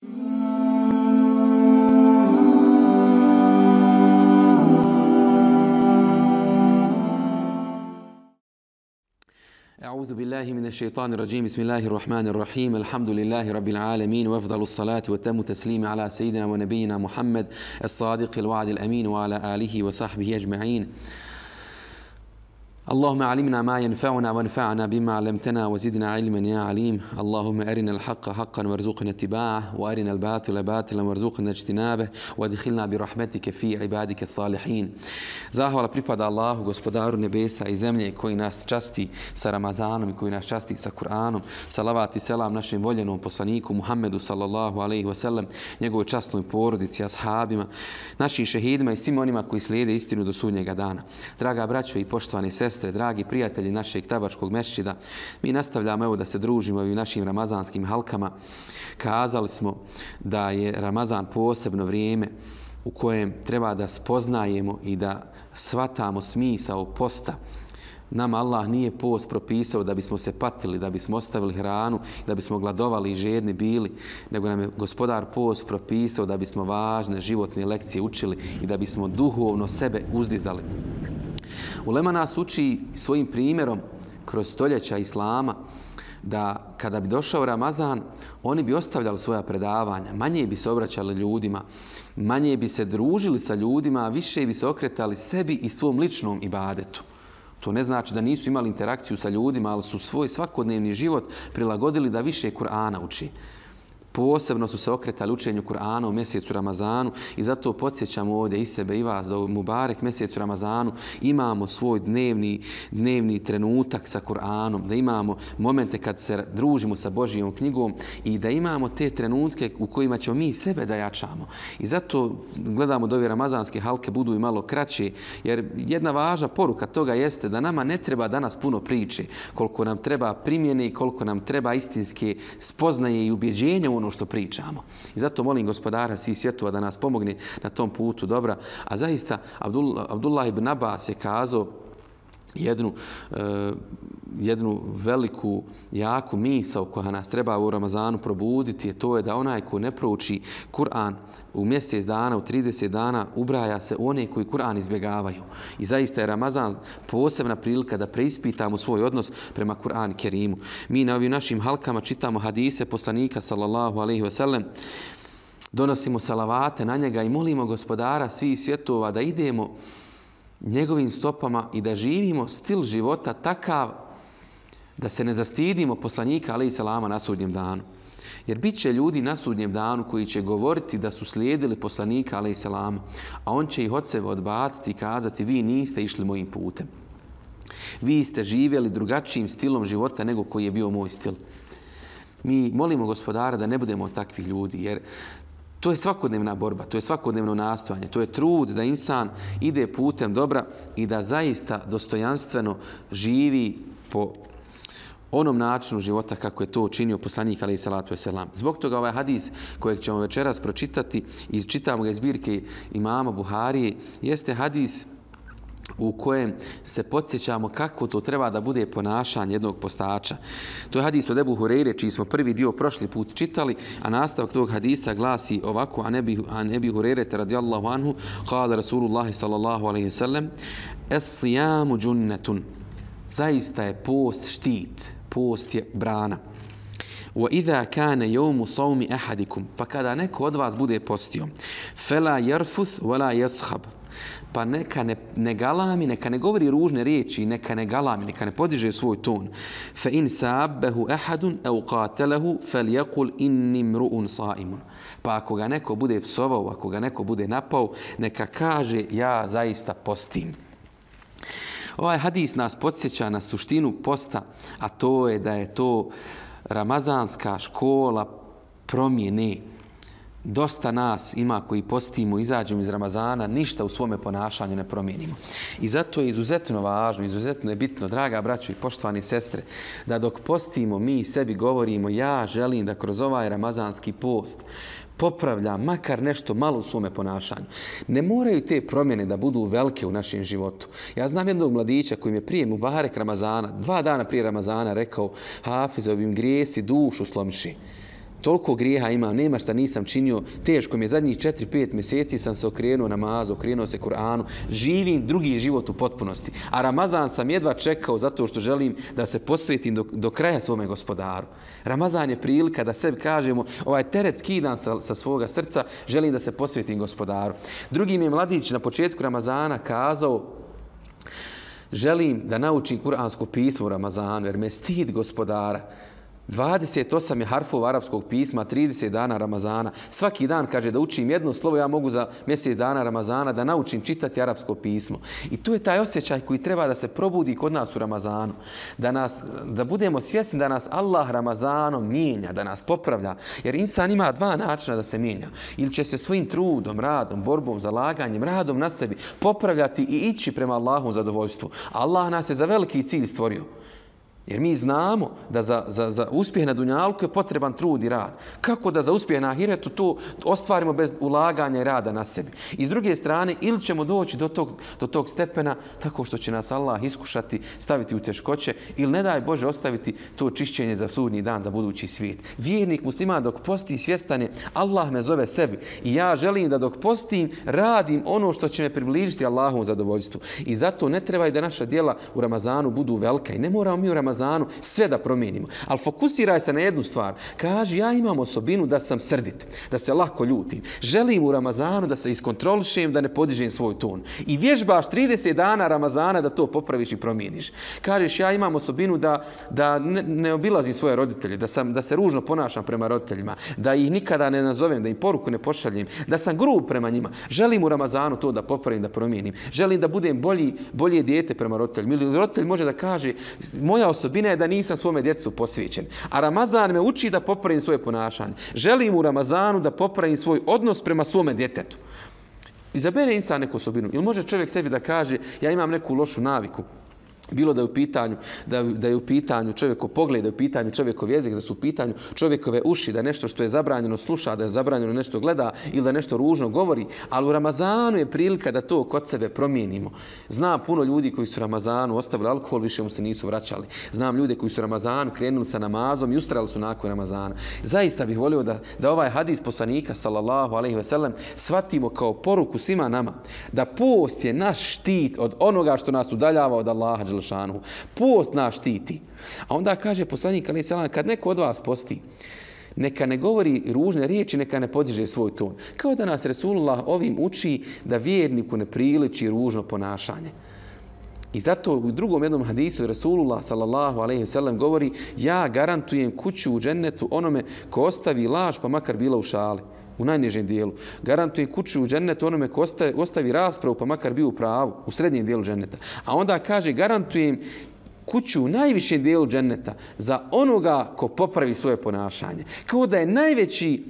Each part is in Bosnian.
أعوذ بالله من الشيطان الرجيم. بسم الله الرحمن الرحيم. الحمد لله رب العالمين وأفضل الصلاة وتم تسليم على سيدنا ونبينا محمد الصادق الوعد الأمين وعلى آله وصحبه أجمعين. اللهم علمنا ما ينفعنا وانفعنا بما علمتنا وزدنا علما يا عليم اللهم أرنا الحق حقا وارزقنا اتباعه وأرنا الباطل باطلا وارزقنا اجتنابه وادخلنا برحمتك في عبادك الصالحين Zahvala pripada Allahu, gospodaru nebesa i zemlje koji nas časti sa Ramazanom i koji nas časti sa Kur'anom. Salavat i selam našem voljenom poslaniku Muhammedu sallallahu alaihi wa sallam, njegovoj častnoj porodici, ashabima, našim šehidima i svim onima koji slijede istinu do sudnjega dana. Draga braćo i poštovane sestre, sestre, dragi prijatelji našeg tabačkog mešćida, mi nastavljamo evo da se družimo i u našim ramazanskim halkama. Kazali smo da je Ramazan posebno vrijeme u kojem treba da spoznajemo i da svatamo smisao posta. Nama Allah nije post propisao da bismo se patili, da bismo ostavili hranu, da bismo gladovali i žedni bili, nego nam je gospodar post propisao da bismo važne životne lekcije učili i da bismo duhovno sebe uzdizali. Ulema nas uči svojim primjerom kroz stoljeća Islama da kada bi došao Ramazan, oni bi ostavljali svoja predavanja, manje bi se obraćali ljudima, manje bi se družili sa ljudima, a više bi se okretali sebi i svom ličnom ibadetu. To ne znači da nisu imali interakciju sa ljudima, ali su svoj svakodnevni život prilagodili da više Kur'ana uči posebno su se okretali učenju Kur'ana u mjesecu Ramazanu i zato podsjećamo ovdje i sebe i vas da u Mubarek mjesecu Ramazanu imamo svoj dnevni, dnevni trenutak sa Kur'anom, da imamo momente kad se družimo sa Božijom knjigom i da imamo te trenutke u kojima ćemo mi sebe da jačamo. I zato gledamo da ove ramazanske halke budu i malo kraće, jer jedna važna poruka toga jeste da nama ne treba danas puno priče, koliko nam treba primjene i koliko nam treba istinske spoznaje i ubjeđenja u ono Ono što pričamo. I zato molim gospodara svih svjetova da nas pomogne na tom putu dobra. A zaista Abdullah, Abdullah ibn Abbas je kazao jednu, e, jednu veliku, jaku misao koja nas treba u Ramazanu probuditi je to je da onaj ko ne prouči Kur'an u mjesec dana, u 30 dana, ubraja se one koji Kur'an izbjegavaju. I zaista je Ramazan posebna prilika da preispitamo svoj odnos prema Kur'an Kerimu. Mi na ovim našim halkama čitamo hadise poslanika, sallallahu alaihi ve sellem donosimo salavate na njega i molimo gospodara svih svjetova da idemo njegovim stopama i da živimo stil života takav da se ne zastidimo poslanika alaihi salama na sudnjem danu. Jer bit će ljudi na sudnjem danu koji će govoriti da su slijedili poslanika alaihi salama, a on će ih od sebe odbaciti i kazati vi niste išli mojim putem. Vi ste živjeli drugačijim stilom života nego koji je bio moj stil. Mi molimo gospodara da ne budemo takvih ljudi, jer To je svakodnevna borba, to je svakodnevno nastojanje, to je trud da insan ide putem dobra i da zaista dostojanstveno živi po onom načinu života kako je to učinio poslanik alaih salatu wasalam. Zbog toga ovaj hadis kojeg ćemo večeras pročitati i čitamo ga iz zbirke imama Buharije, jeste hadis u kojem se podsjećamo kako to treba da bude ponašanje jednog postača. To je hadis od Ebu Hureyre, čiji smo prvi dio prošli put čitali, a nastavak tog hadisa glasi ovako, a nebi, a nebi Hureyre radijallahu anhu, kada Rasulullah sallallahu alaihi sallam, es sijamu džunnetun. Zaista je post štit, post je brana. Wa idha kana صَوْمِ sawmi Pa kada neko od vas bude postio fala يَرْفُثْ wala yaskhab pa neka ne, ne galami, neka ne govori ružne riječi, neka ne galami, neka ne podiže svoj ton. Fa in أَحَدٌ ahadun aw qatalahu falyaqul inni صَائِمٌ. Pa ako ga neko bude psovao, ako ga neko bude napao, neka kaže ja zaista postim. Ovaj hadis nas podsjeća na suštinu posta, a to je da je to ramazanska škola promjene dosta nas ima koji postimo, izađemo iz Ramazana, ništa u svome ponašanju ne promijenimo. I zato je izuzetno važno, izuzetno je bitno, draga braćo i poštovani sestre, da dok postimo, mi sebi govorimo, ja želim da kroz ovaj Ramazanski post popravljam makar nešto malo u svome ponašanju. Ne moraju te promjene da budu velike u našem životu. Ja znam jednog mladića koji mi je prije Mubarek Ramazana, dva dana prije Ramazana rekao, Hafizovim grijesi dušu slomši toliko grijeha ima, nema šta nisam činio, teško mi je zadnjih 4-5 mjeseci sam se okrenuo namazu, okrenuo se Kur'anu, živim drugi život u potpunosti. A Ramazan sam jedva čekao zato što želim da se posvetim do, do kraja svome gospodaru. Ramazan je prilika da sebi kažemo, ovaj teret skidam sa, sa svoga srca, želim da se posvetim gospodaru. Drugi mi je mladić na početku Ramazana kazao, želim da naučim kuransko pismo u Ramazanu, jer me stid gospodara. 28 je harfova arapskog pisma, 30 dana Ramazana. Svaki dan kaže da učim jedno slovo, ja mogu za mjesec dana Ramazana da naučim čitati arapsko pismo. I to je taj osjećaj koji treba da se probudi kod nas u Ramazanu. Da, nas, da budemo svjesni da nas Allah Ramazanom mijenja, da nas popravlja. Jer insan ima dva načina da se mijenja. Ili će se svojim trudom, radom, borbom, zalaganjem, radom na sebi popravljati i ići prema Allahom zadovoljstvu. Allah nas je za veliki cilj stvorio. Jer mi znamo da za, za, za uspjeh na Dunjalku je potreban trud i rad. Kako da za uspjeh na Ahiretu to ostvarimo bez ulaganja i rada na sebi. I s druge strane, ili ćemo doći do tog, do tog stepena tako što će nas Allah iskušati, staviti u teškoće, ili ne daj Bože ostaviti to čišćenje za sudnji dan, za budući svijet. Vjernik muslima dok posti svjestan je, Allah me zove sebi. I ja želim da dok postim, radim ono što će me približiti Allahom zadovoljstvu. I zato ne treba da naša dijela u Ramazanu budu velika. I ne moramo mi u Ramazanu Ramazanu sve da promijenimo. Ali fokusiraj se na jednu stvar. Kaži, ja imam osobinu da sam srdit, da se lako ljutim. Želim u Ramazanu da se iskontrolišem, da ne podižem svoj ton. I vježbaš 30 dana Ramazana da to popraviš i promijeniš. Kažeš, ja imam osobinu da, da ne, ne obilazim svoje roditelje, da, sam, da se ružno ponašam prema roditeljima, da ih nikada ne nazovem, da im poruku ne pošaljem, da sam grub prema njima. Želim u Ramazanu to da popravim, da promijenim. Želim da budem bolji, bolje dijete prema roditeljima. Ili roditelj može da kaže, moja osobina je da nisam svome djetetu posvećen. A Ramazan me uči da popravim svoje ponašanje. Želim u Ramazanu da popravim svoj odnos prema svome djetetu. Izabere insan neku osobinu. Ili može čovjek sebi da kaže ja imam neku lošu naviku bilo da je u pitanju da, da je u pitanju čovjeko pogled, da je u pitanju čovjekov jezik, da su u pitanju čovjekove uši, da nešto što je zabranjeno sluša, da je zabranjeno nešto gleda ili da nešto ružno govori, ali u Ramazanu je prilika da to kod sebe promijenimo. Znam puno ljudi koji su u Ramazanu ostavili alkohol, više mu se nisu vraćali. Znam ljude koji su u Ramazanu krenuli sa namazom i ustrali su nakon Ramazana. Zaista bih volio da, da ovaj hadis poslanika, sallallahu alaihi ve sellem, shvatimo kao poruku svima nama, da post je naš štit od onoga što nas udaljava od Allaha Đelešanu. Post nas štiti. A onda kaže poslanik Ali Selam, kad neko od vas posti, neka ne govori ružne riječi, neka ne podiže svoj ton. Kao da nas Resulullah ovim uči da vjerniku ne priliči ružno ponašanje. I zato u drugom jednom hadisu Resulullah sallallahu alejhi ve sellem govori ja garantujem kuću u džennetu onome ko ostavi laž pa makar bila u šali u najnižem dijelu. Garantuje kuću u džennetu onome ko ostavi, ostavi raspravu, pa makar bio u pravu, u srednjem dijelu dženneta. A onda kaže, garantujem kuću u najvišem dijelu dženneta za onoga ko popravi svoje ponašanje. Kao da je najveći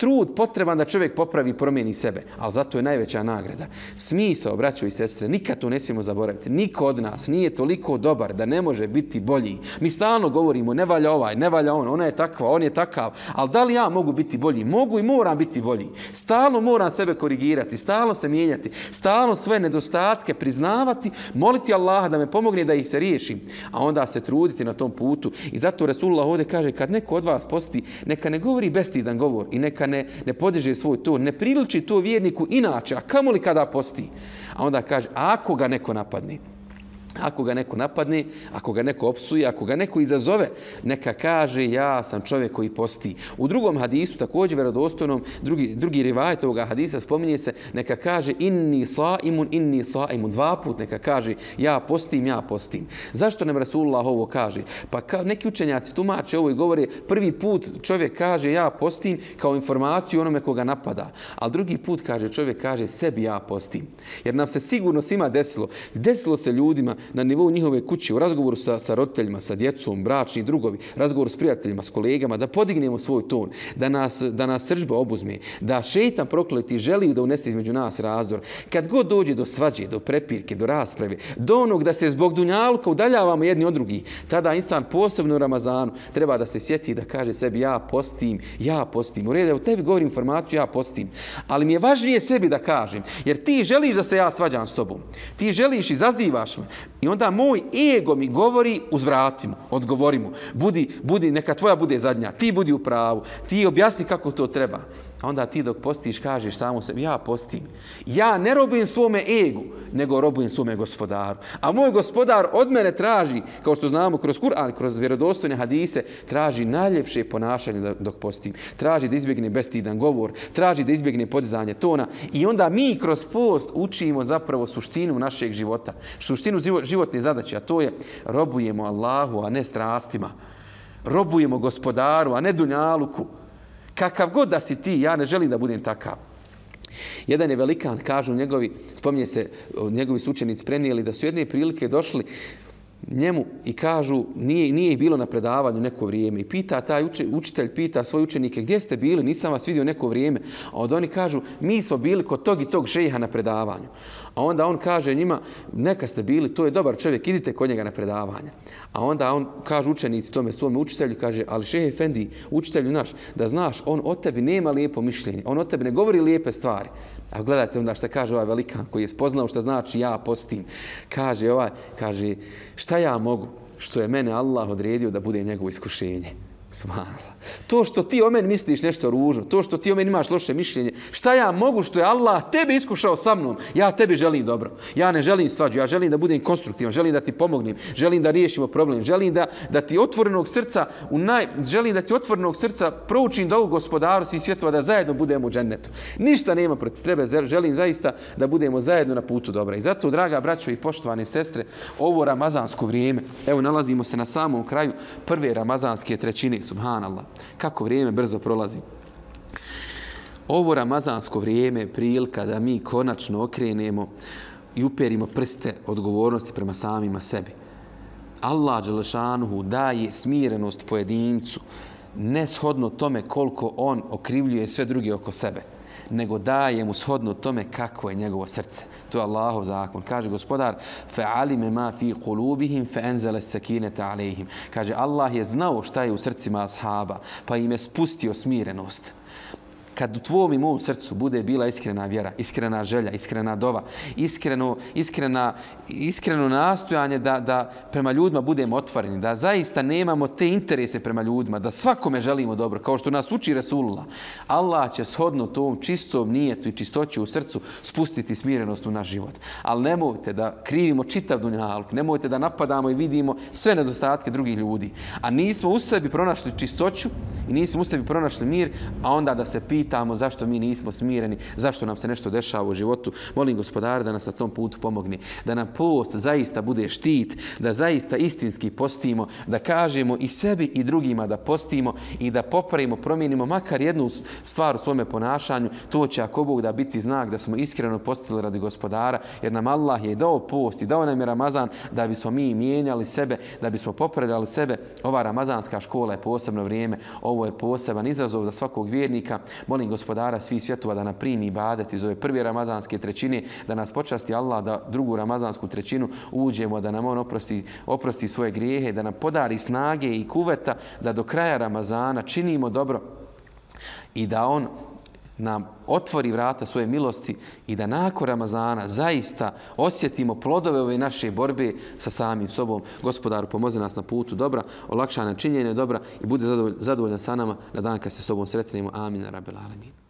trud potreban da čovjek popravi i promijeni sebe, ali zato je najveća nagrada. Smisao, braćo i sestre, nikad to ne smijemo zaboraviti. Niko od nas nije toliko dobar da ne može biti bolji. Mi stalno govorimo, ne valja ovaj, ne valja on, ona je takva, on je takav, ali da li ja mogu biti bolji? Mogu i moram biti bolji. Stalno moram sebe korigirati, stalno se mijenjati, stalno sve nedostatke priznavati, moliti Allaha da me pomogne da ih se riješim, a onda se truditi na tom putu. I zato Resulullah ovdje kaže, kad neko od vas posti, neka ne govori bestidan govor i neka ne, ne podiže svoj to, ne priliči to vjerniku inače, a kamo li kada posti? A onda kaže, ako ga neko napadne, Ako ga neko napadne, ako ga neko opsuje, ako ga neko izazove, neka kaže ja sam čovjek koji posti. U drugom hadisu, također verodostojnom, drugi, drugi rivaj ovoga hadisa spominje se, neka kaže inni sa imun, inni sa imun. Dva put neka kaže ja postim, ja postim. Zašto nam Rasulullah ovo kaže? Pa ka, neki učenjaci tumače ovo i govore prvi put čovjek kaže ja postim kao informaciju onome koga napada. A drugi put kaže čovjek kaže sebi ja postim. Jer nam se sigurno svima desilo. Desilo se ljudima na nivou njihove kuće, u razgovoru sa, sa roditeljima, sa djecom, bračni drugovi, razgovor s prijateljima, s kolegama, da podignemo svoj ton, da nas, da nas sržba obuzme, da šeitan prokleti želi da unese između nas razdor. Kad god dođe do svađe, do prepirke, do rasprave, do onog da se zbog dunjalka udaljavamo jedni od drugih, tada insan posebno u Ramazanu treba da se sjeti da kaže sebi ja postim, ja postim. U redu, u tebi govorim informaciju, ja postim. Ali mi je važnije sebi da kažem, jer ti želiš da se ja svađam s tobom. Ti želiš, izazivaš me I onda moj ego mi govori, uzvrati mu, odgovori mu. Budi, budi, neka tvoja bude zadnja, ti budi u pravu, ti objasni kako to treba. A onda ti dok postiš kažeš samo sebi, ja postim. Ja ne robujem svome egu, nego robujem svome gospodaru. A moj gospodar od mene traži, kao što znamo kroz Kur'an, kroz vjerodostojne hadise, traži najljepše ponašanje dok postim. Traži da izbjegne bestidan govor, traži da izbjegne podizanje tona. I onda mi kroz post učimo zapravo suštinu našeg života. Suštinu životne zadaće, a to je robujemo Allahu, a ne strastima. Robujemo gospodaru, a ne dunjaluku kakav god da si ti, ja ne želim da budem takav. Jedan je velikan, kažu njegovi, spominje se, njegovi sučenici prenijeli da su jedne prilike došli njemu i kažu nije, nije ih bilo na predavanju neko vrijeme. I pita taj učitelj pita svoje učenike gdje ste bili? Nisam vas vidio neko vrijeme. A od oni kažu mi smo bili kod tog i tog šeha na predavanju. A onda on kaže njima neka ste bili to je dobar čovjek idite kod njega na predavanje a onda on kaže učenici tome svome učitelju kaže ali šehe Efendi učitelju naš da znaš on o tebi nema lijepo mišljenje on o tebi ne govori lijepe stvari a gledajte onda šta kaže ovaj velikan koji je spoznao šta znači ja postim kaže ovaj kaže šta ja mogu što je mene Allah odredio da bude njegovo iskušenje. Subhanallah. To što ti o meni misliš nešto ružno, to što ti o meni imaš loše mišljenje, šta ja mogu što je Allah tebe iskušao sa mnom, ja tebi želim dobro. Ja ne želim svađu, ja želim da budem konstruktivan, želim da ti pomognem, želim da riješimo problem, želim da, da ti otvorenog srca, u naj, želim da ti otvorenog srca proučim do ovog gospodaru svih svjetova da zajedno budemo u džennetu. Ništa nema protiv tebe, želim zaista da budemo zajedno na putu dobra. I zato, draga braćo i poštovane sestre, ovo ramazansko vrijeme, evo nalazimo se na samom kraju prve ramazanske trećine, subhanallah kako vrijeme brzo prolazi. Ovo ramazansko vrijeme je prilika da mi konačno okrenemo i uperimo prste odgovornosti prema samima sebi. Allah Đelešanuhu daje smirenost pojedincu neshodno tome koliko on okrivljuje sve druge oko sebe nego daje mu shodno tome kako je njegovo srce. To je Allahov zakon. Kaže gospodar, فَعَلِمَ مَا فِي قُلُوبِهِمْ فَأَنْزَلَ السَّكِينَةَ عَلَيْهِمْ Kaže, Allah je znao šta je u srcima ashaba, pa im je spustio smirenost kad u tvom i mom srcu bude bila iskrena vjera, iskrena želja, iskrena dova, iskreno, iskrena, iskreno nastojanje da, da prema ljudima budemo otvoreni, da zaista nemamo te interese prema ljudima, da svakome želimo dobro, kao što nas uči Resulullah, Allah će shodno tom čistom nijetu i čistoću u srcu spustiti smirenost u naš život. Ali nemojte da krivimo čitav dunjalk, nemojte da napadamo i vidimo sve nedostatke drugih ljudi. A nismo u sebi pronašli čistoću i nismo u sebi pronašli mir, a onda da se pita pitamo zašto mi nismo smireni, zašto nam se nešto dešava u životu. Molim gospodara da nas na tom putu pomogne. Da nam post zaista bude štit, da zaista istinski postimo, da kažemo i sebi i drugima da postimo i da popravimo, promijenimo makar jednu stvar u svome ponašanju. To će ako Bog da biti znak da smo iskreno postili radi gospodara, jer nam Allah je dao post i dao nam je Ramazan da bismo mi mijenjali sebe, da bismo popravljali sebe. Ova Ramazanska škola je posebno vrijeme, ovo je poseban izazov za svakog vjernika. Molim gospodara svih svjetova da naprimi ibadet iz ove prve ramazanske trećine, da nas počasti Allah da drugu ramazansku trećinu uđemo, da nam on oprosti, oprosti svoje grijehe, da nam podari snage i kuveta, da do kraja Ramazana činimo dobro i da on nam otvori vrata svoje milosti i da nakon Ramazana zaista osjetimo plodove ove naše borbe sa samim sobom. Gospodaru, pomozi nas na putu dobra, olakša nam činjenje dobra i bude zadovoljan sa nama na dan kad se s tobom sretnemo. Amin. Rabel Alemin.